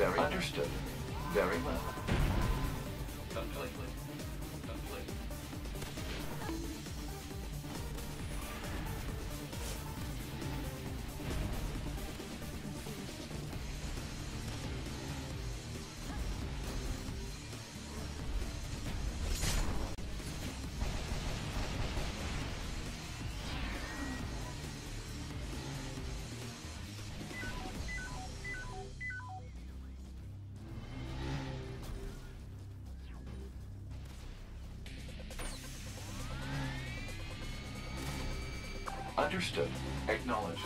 Very Understood. Very well. Understood. Acknowledged.